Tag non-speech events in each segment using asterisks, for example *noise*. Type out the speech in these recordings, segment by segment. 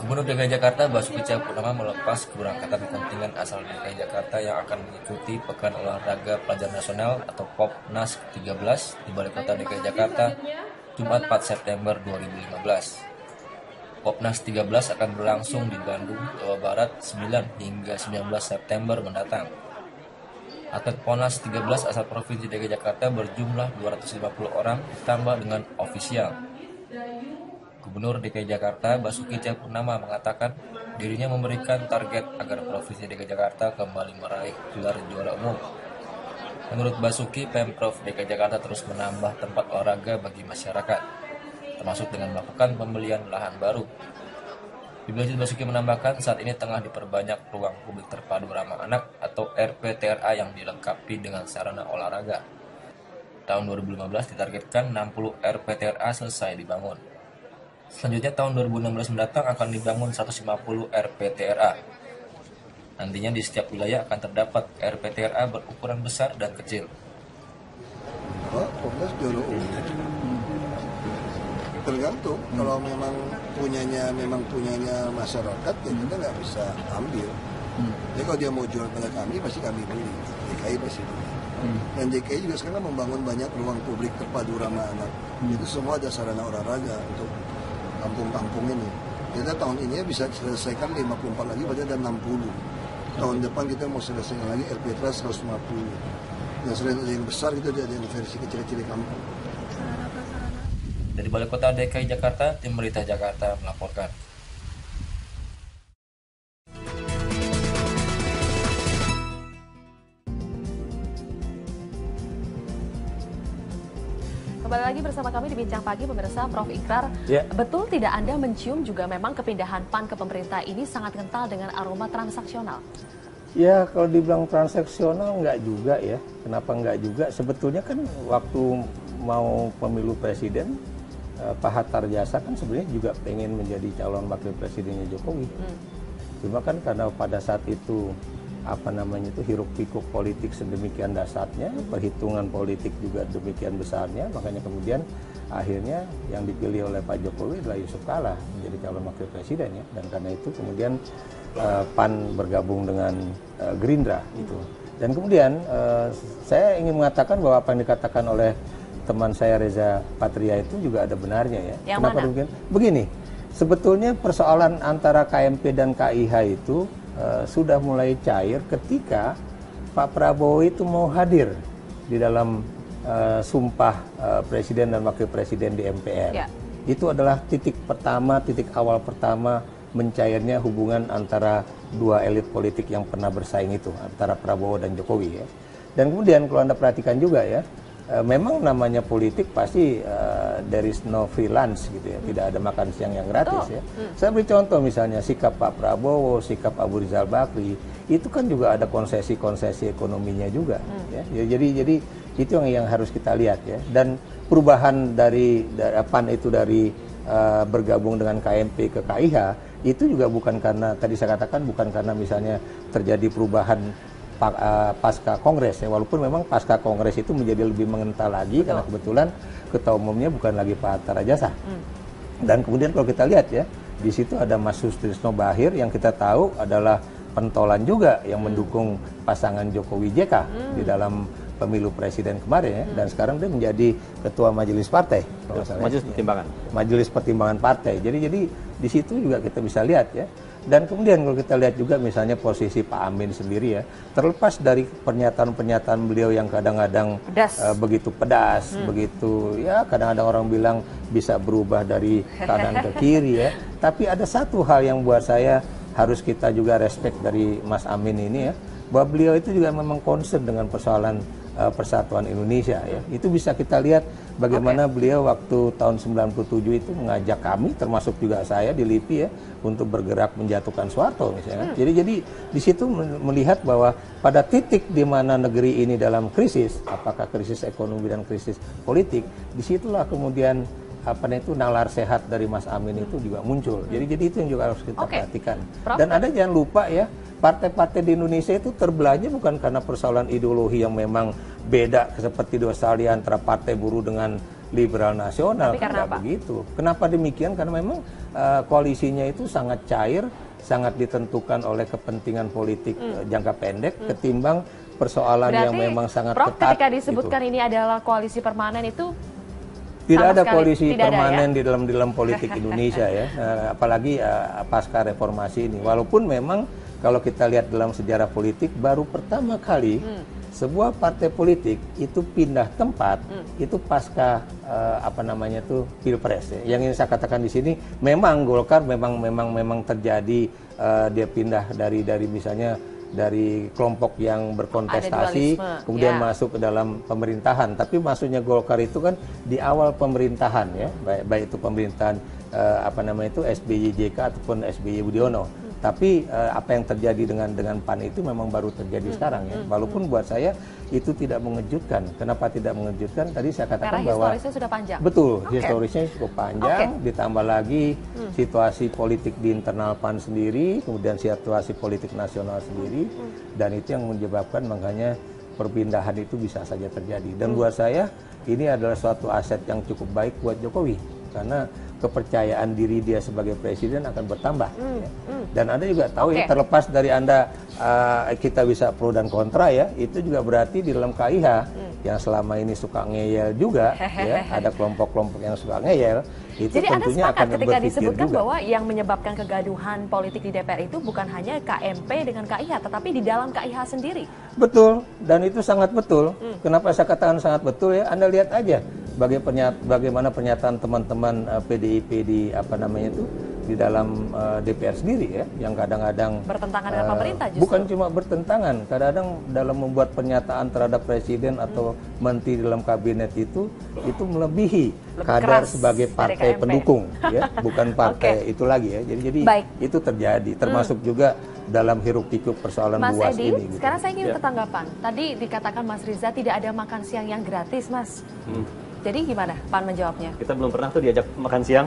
Gubernur DKI Jakarta Basuki Cahayapurnama melepas keberangkatan kontingen asal DKI Jakarta yang akan mengikuti Pekan Olahraga Pelajar Nasional atau POPNAS 13 di Balai Kota DKI Jakarta Jumat 4 September 2015. POPNAS 13 akan berlangsung di Bandung, Jawa Barat 9 hingga 19 September mendatang. Atlet PONAS 13 asal Provinsi DKI Jakarta berjumlah 250 orang ditambah dengan ofisial. Gubernur DKI Jakarta Basuki Cahayapurnama mengatakan dirinya memberikan target agar Provinsi DKI Jakarta kembali meraih gelar juara umum. Menurut Basuki, Pemprov DKI Jakarta terus menambah tempat olahraga bagi masyarakat, termasuk dengan melakukan pembelian lahan baru. Bibliosis Basuki menambahkan saat ini tengah diperbanyak ruang publik terpadu ramah anak atau RPTRA yang dilengkapi dengan sarana olahraga. Tahun 2015 ditargetkan 60 RPTRA selesai dibangun. Selanjutnya tahun 2016 mendatang akan dibangun 150 RPTRA. Nantinya di setiap wilayah akan terdapat RPTRA berukuran besar dan kecil. Oh. Tergantung kalau memang punyanya memang punyanya masyarakat ya kita nggak bisa ambil. Jadi kalau dia mau jual pada kami pasti kami beli. DKI pasti beli. Dan DKI juga sekarang membangun banyak ruang publik terpadu ramah anak. Itu semua ada sarana olahraga untuk kampung-kampung ini. Kita tahun ini bisa selesaikan 54 lagi, pada ada 60. Tahun depan kita mau selesaikan lagi RPTRA 150. Dan selain ada yang besar, itu ada yang versi kecil-kecil di kampung. Dari Balai Kota DKI Jakarta, Tim Berita Jakarta melaporkan. Kembali lagi bersama kami di Bincang Pagi, pemirsa Prof. Ikrar. Ya. Betul tidak Anda mencium juga memang kepindahan PAN ke pemerintah ini sangat kental dengan aroma transaksional? Ya kalau dibilang transaksional nggak juga ya. Kenapa nggak juga? Sebetulnya kan waktu mau pemilu presiden eh, Pak Hatta Rajasa kan sebenarnya juga pengen menjadi calon wakil presidennya Jokowi. Cuma kan karena pada saat itu apa namanya itu hiruk pikuk politik sedemikian dasarnya, perhitungan politik juga demikian besarnya, makanya kemudian akhirnya yang dipilih oleh Pak Jokowi adalah Yusuf Kala menjadi calon wakil presiden ya, dan karena itu kemudian eh, PAN bergabung dengan eh, Gerindra itu. Dan kemudian eh, saya ingin mengatakan bahwa apa yang dikatakan oleh teman saya Reza Patria itu juga ada benarnya ya. Yang Kenapa mana? demikian? Begini, sebetulnya persoalan antara KMP dan KIH itu eh, sudah mulai cair ketika Pak Prabowo itu mau hadir di dalam eh, sumpah eh, presiden dan wakil presiden di MPR. Ya. Itu adalah titik pertama, titik awal pertama mencairnya hubungan antara dua elit politik yang pernah bersaing itu antara Prabowo dan Jokowi ya. Dan kemudian kalau Anda perhatikan juga ya, eh, memang namanya politik pasti eh, there is no freelance gitu ya, tidak ada makan siang yang gratis Betul. ya. Saya beri contoh misalnya sikap Pak Prabowo, sikap Abu Rizal Bakri, itu kan juga ada konsesi-konsesi ekonominya juga ya. Ya, Jadi jadi itu yang yang harus kita lihat ya. Dan perubahan dari, dari PAN itu dari eh, bergabung dengan KMP ke KIH itu juga bukan karena tadi saya katakan bukan karena misalnya terjadi perubahan pasca kongres ya walaupun memang pasca kongres itu menjadi lebih mengental lagi karena kebetulan ketua umumnya bukan lagi Pak Hatta Rajasa dan kemudian kalau kita lihat ya di situ ada Mas Sustrisno Bahir yang kita tahu adalah pentolan juga yang mendukung pasangan Jokowi JK di dalam pemilu presiden kemarin ya dan sekarang dia menjadi ketua majelis partai ya. Majelis Pertimbangan. majelis pertimbangan partai. Jadi jadi di situ juga kita bisa lihat ya. Dan kemudian kalau kita lihat juga misalnya posisi Pak Amin sendiri ya, terlepas dari pernyataan-pernyataan beliau yang kadang-kadang Pedas. eh, begitu pedas, begitu ya kadang-kadang orang bilang bisa berubah dari kanan ke kiri ya. *laughs* Tapi ada satu hal yang buat saya harus kita juga respect dari Mas Amin ini ya, bahwa beliau itu juga memang concern dengan persoalan eh, persatuan Indonesia ya. Itu bisa kita lihat bagaimana beliau waktu tahun 97 itu mengajak kami termasuk juga saya di LIPI ya untuk bergerak menjatuhkan Soeharto misalnya. Jadi jadi di situ melihat bahwa pada titik di mana negeri ini dalam krisis, apakah krisis ekonomi dan krisis politik, di situlah kemudian apa itu nalar sehat dari Mas Amin itu juga muncul. Jadi jadi itu yang juga harus kita Oke. perhatikan. Dan ada jangan lupa ya, partai-partai di Indonesia itu terbelahnya bukan karena persoalan ideologi yang memang beda seperti di Australia antara partai buruh dengan liberal nasional. Tapi karena apa? begitu. Kenapa demikian? Karena memang uh, koalisinya itu sangat cair, sangat ditentukan oleh kepentingan politik uh, jangka pendek ketimbang persoalan yang memang sangat Prof, ketat. ketika gitu. disebutkan ini adalah koalisi permanen itu Tidak sama ada sekali koalisi tidak ada ya? permanen di dalam di dalam politik *laughs* Indonesia ya, Eh, apalagi eh, pasca reformasi ini. Walaupun memang kalau kita lihat dalam sejarah politik baru pertama kali Hmm. sebuah partai politik itu pindah tempat Hmm. itu pasca eh, apa namanya itu pilpres ya. Yang ingin saya katakan di sini memang Golkar memang memang memang terjadi eh, dia pindah dari dari misalnya dari kelompok yang berkontestasi kemudian ya. masuk ke dalam pemerintahan. Tapi maksudnya Golkar itu kan di awal pemerintahan ya, baik, baik itu pemerintahan eh, apa namanya itu SBY JK ataupun SBY Budiono. Tapi eh, apa yang terjadi dengan dengan PAN itu memang baru terjadi sekarang ya. Walaupun buat saya itu tidak mengejutkan. Kenapa tidak mengejutkan? Tadi saya katakan karena bahwa historisnya sudah panjang. Betul, Oke. historisnya cukup panjang, ditambah lagi situasi politik di internal PAN sendiri, kemudian situasi politik nasional sendiri, dan itu yang menyebabkan makanya perpindahan itu bisa saja terjadi. Dan buat saya ini adalah suatu aset yang cukup baik buat Jokowi, karena kepercayaan diri dia sebagai presiden akan bertambah. ya. Dan anda juga tahu ya, Oke. terlepas dari anda uh, kita bisa pro dan kontra ya, itu juga berarti di dalam KIH yang selama ini suka ngeyel juga, *laughs* ya, ada kelompok-kelompok yang suka ngeyel, itu Jadi Anda tentunya sepakat akan ketika disebutkan juga. bahwa yang menyebabkan kegaduhan politik di DPR itu bukan hanya KMP dengan KIH, tetapi di dalam KIH sendiri. Betul, dan itu sangat betul. Hmm. Kenapa saya katakan sangat betul ya? Anda lihat aja baga- pernya- bagaimana pernyataan teman-teman eh, PDIP di apa namanya itu di dalam eh, DPR sendiri ya, yang kadang-kadang Bertentangan dengan eh, pemerintah justru. Bukan cuma bertentangan, kadang-kadang dalam membuat pernyataan terhadap presiden atau menteri dalam kabinet itu itu melebihi Lebih kadar sebagai partai pendukung *laughs* ya, bukan partai itu lagi ya. Jadi jadi Baik. Hmm. itu terjadi termasuk juga dalam hiruk pikuk persoalan Mas buas Edi, ini. gitu. sekarang saya ingin Ya. minta tanggapan. Tadi dikatakan Mas Riza tidak ada makan siang yang gratis, Mas. Hmm. Jadi gimana Pan menjawabnya? Kita belum pernah tuh diajak makan siang.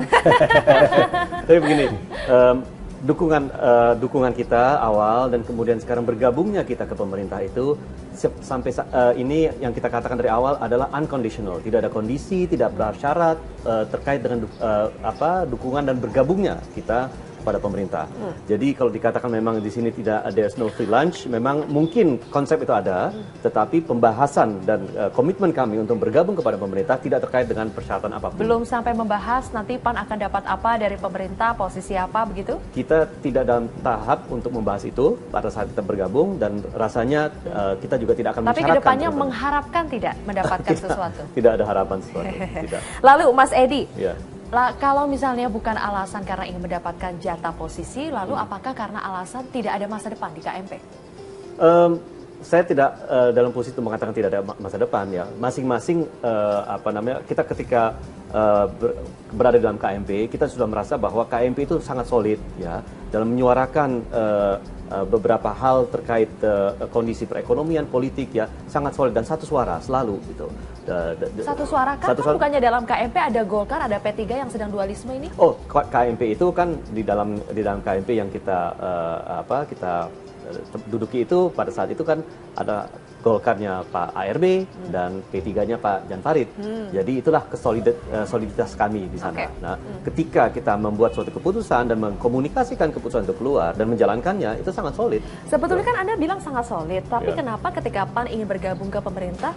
*laughs* Tapi begini, em, dukungan eh, dukungan kita awal dan kemudian sekarang bergabungnya kita ke pemerintah itu sampai sa- eh, ini yang kita katakan dari awal adalah unconditional, tidak ada kondisi, tidak bersyarat eh, terkait dengan du- eh, apa dukungan dan bergabungnya kita pada pemerintah. Jadi kalau dikatakan memang di sini tidak ada no free lunch, memang mungkin konsep itu ada, tetapi pembahasan dan eh, komitmen kami untuk bergabung kepada pemerintah tidak terkait dengan persyaratan apa pun. Belum sampai membahas nanti Pan akan dapat apa dari pemerintah, posisi apa begitu? kita tidak dalam tahap untuk membahas itu pada saat kita bergabung dan rasanya eh, kita juga tidak akan Tapi ke depannya mengharapkan tidak mendapatkan *laughs* Tidak- sesuatu. Tidak ada harapan sesuatu. *laughs* tidak. Lalu Mas Edi, Ya. Lah, kalau misalnya bukan alasan karena ingin mendapatkan jatah posisi, lalu apakah karena alasan tidak ada masa depan di KMP? Em, saya tidak eh, dalam posisi untuk mengatakan tidak ada ma- masa depan ya. Masing-masing eh, apa namanya kita ketika ber- berada dalam KMP kita sudah merasa bahwa KMP itu sangat solid ya dalam menyuarakan eh, eh, beberapa hal terkait eh, kondisi perekonomian politik ya sangat solid dan satu suara selalu gitu. Da- da- da- Satu suara kan, satu kan suara- bukannya dalam KMP ada Golkar, ada P3 yang sedang dualisme ini? Oh, KMP itu kan di dalam di dalam KMP yang kita eh, apa kita duduki itu pada saat itu kan ada Golkarnya Pak ARB dan P3-nya Pak Jan Farid. Jadi itulah eh, soliditas kami di sana. Oke. Nah, ketika kita membuat suatu keputusan dan mengkomunikasikan keputusan itu keluar dan menjalankannya itu sangat solid. Sebetulnya kan Anda bilang sangat solid, tapi Ya. kenapa ketika PAN ingin bergabung ke pemerintah,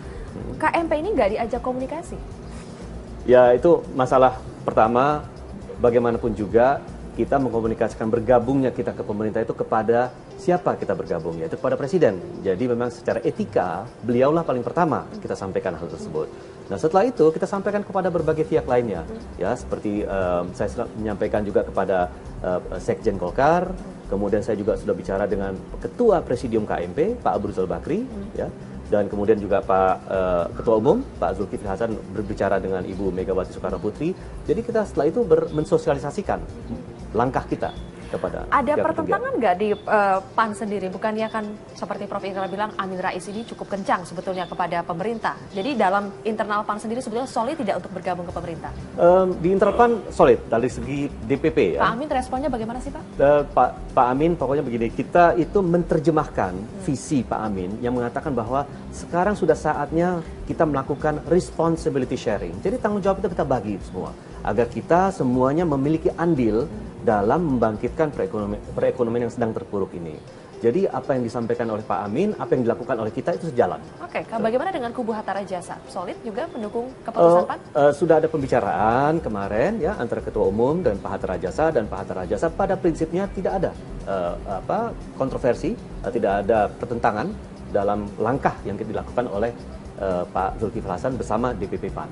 KMP ini nggak diajak komunikasi? Ya itu masalah pertama bagaimanapun juga kita mengkomunikasikan bergabungnya kita ke pemerintah itu kepada siapa kita bergabung yaitu kepada presiden. Jadi memang secara etika beliaulah paling pertama kita sampaikan hal tersebut. Nah setelah itu kita sampaikan kepada berbagai pihak lainnya ya seperti em, saya menyampaikan juga kepada eh, Sekjen Golkar, kemudian saya juga sudah bicara dengan Ketua Presidium KMP Pak Abu Rizal Bakri ya dan kemudian juga Pak eh, Ketua Umum Pak Zulkifli Hasan berbicara dengan Ibu Megawati Soekarno Putri. Jadi kita setelah itu mensosialisasikan langkah kita. Kepada Ada pertentangan nggak di eh, PAN sendiri? Bukannya kan seperti Prof. Ikra bilang Amin Rais ini cukup kencang sebetulnya kepada pemerintah. Jadi dalam internal PAN sendiri sebetulnya solid tidak untuk bergabung ke pemerintah. Em, di internal PAN solid dari segi DPP ya. Pak Amin responnya bagaimana sih Pak? Eh, Pak Pak Amin pokoknya begini, kita itu menerjemahkan visi Pak Amin yang mengatakan bahwa sekarang sudah saatnya kita melakukan responsibility sharing. Jadi tanggung jawab itu kita bagi semua agar kita semuanya memiliki andil dalam membangkitkan perekonomian, perekonomian yang sedang terpuruk ini. Jadi apa yang disampaikan oleh Pak Amin, apa yang dilakukan oleh kita itu sejalan. Oke, Kak, bagaimana dengan kubu Hatta Rajasa? Solid juga mendukung keputusan Eh, PAN? eh, sudah ada pembicaraan kemarin ya antara ketua umum dan Pak Hatta Rajasa dan Pak Hatta Rajasa pada prinsipnya tidak ada eh, apa kontroversi, eh, tidak ada pertentangan dalam langkah yang dilakukan oleh eh, Pak Zulkifli Hasan bersama DPP PAN.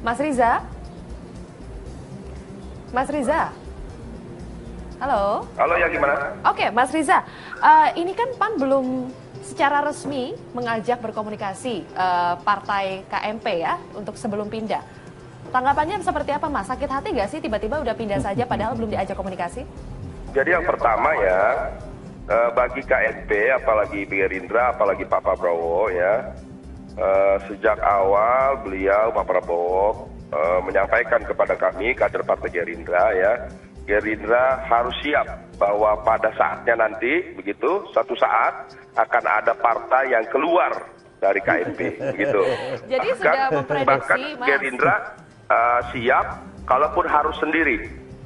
Mas Riza? Mas Riza? Halo? Halo ya gimana? Oke, Mas Riza, eh, ini kan PAN belum secara resmi mengajak berkomunikasi eh, partai KMP ya untuk sebelum pindah. Tanggapannya seperti apa Mas? Sakit hati nggak sih tiba-tiba udah pindah saja padahal belum diajak komunikasi? Jadi yang pertama ya eh, bagi KNP apalagi Gerindra apalagi Pak Prabowo ya eh, sejak awal beliau Pak Prabowo eh, menyampaikan kepada kami kader Partai Gerindra ya Gerindra harus siap bahwa pada saatnya nanti begitu suatu saat akan ada partai yang keluar dari KNP *laughs* begitu. Jadi sudah memprediksi, bahkan Mas. Gerindra eh, siap kalaupun harus sendiri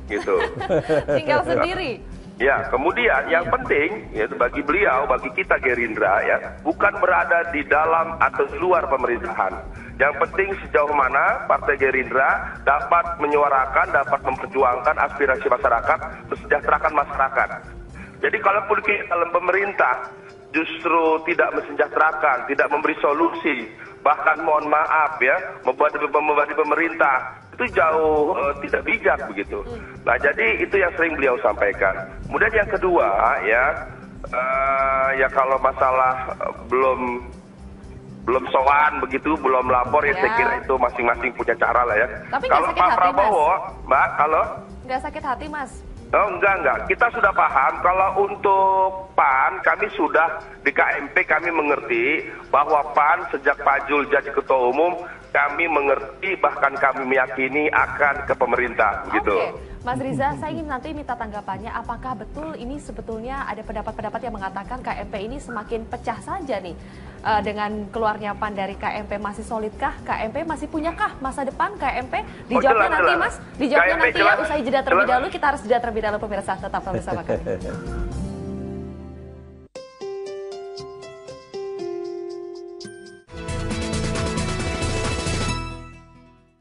gitu. *laughs* Tinggal sendiri. Ya, kemudian yang penting yaitu bagi beliau, bagi kita Gerindra ya, bukan berada di dalam atau di luar pemerintahan. Yang penting sejauh mana Partai Gerindra dapat menyuarakan, dapat memperjuangkan aspirasi masyarakat, mesejahterakan masyarakat. Jadi kalaupun kita dalam pemerintah justru tidak mesejahterakan, tidak memberi solusi, bahkan mohon maaf ya, membuat membuat pemerintah itu jauh eh, tidak bijak begitu. Nah jadi itu yang sering beliau sampaikan. Kemudian yang kedua ya, eh, ya kalau masalah eh, belum belum sowan begitu, belum lapor ya, Ya. saya kira itu masing-masing punya cara lah ya. Tapi kalau Pak hati, Prabowo, Mbak, kalau Nggak sakit hati Mas? Oh enggak enggak, kita sudah paham kalau untuk PAN kami sudah di KMP kami mengerti bahwa PAN sejak Pak Jul jadi ketua umum kami mengerti bahkan kami meyakini akan ke pemerintah begitu. Oke, Mas Riza, saya ingin nanti minta tanggapannya. Apakah betul ini sebetulnya ada pendapat-pendapat yang mengatakan KMP ini semakin pecah saja nih Eh, dengan keluarnya PAN dari KMP masih solidkah? KMP masih punyakah masa depan KMP? Dijawabnya jelas, nanti jelas. Mas, dijawabnya KMP nanti ya jelas. usai jeda terlebih Jelas. dahulu. Kita harus jeda terlebih dahulu pemirsa. Tetap bersama kami. *laughs*